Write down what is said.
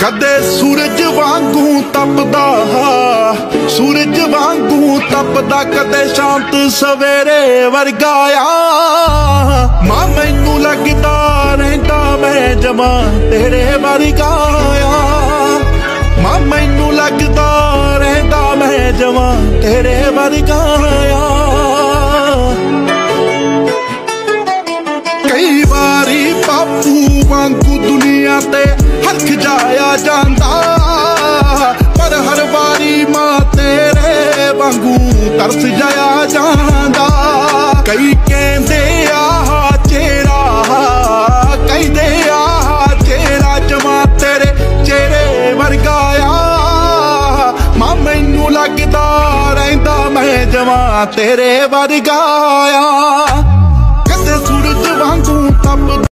ਕਦੇ ਸੂਰਜ ਵਾਂਗੂ ਤਪਦਾ ਸੂਰਜ ਵਾਂਗੂ ਤਪਦਾ, ਕਦੇ ਸ਼ਾਂਤ ਸਵੇਰੇ ਵਰਗਾ ਆ। ਮਾਂ, ਮੈਨੂੰ ਲੱਗਦਾ ਰਹਿੰਦਾ ਮੈਂ ਜਮਾ ਤੇਰੇ ਵਰਗਾ ਆ। ਮਾਂ, ਮੈਨੂੰ ਲੱਗਦਾ ਰਹਿੰਦਾ ਮੈਂ ਜਮਾ ਤੇਰੇ ਵਰਗਾ ਵਾਂਗੂ ਦੁਨੀਆ ਤੇ ਹੱਥ ਜਾਇਆ ਜਾਂਦਾ। ਪਰ ਹਰ ਵਾਰੀ ਮਾਂ ਤੇਰੇ ਵਾਂਗੂ ਤਰਸ ਜਾਇਆ ਜਾਂਦਾ। ਕਈ ਕਹਿੰਦੇ ਆ, ਚਿਹਰਾ, ਕਹਿੰਦੇ ਆ, ਚਿਹਰਾ ਜਮਾ ਤੇਰੇ ਚਿਹਰੇ ਵਰਗਾ ਆ। ਮਾਂ, ਮੈਨੂੰ ਲੱਗਦਾ ਰਹਿੰਦਾ ਮੈਂ ਜਮਾ ਤੇਰੇ ਵਰਗਾ ਆ।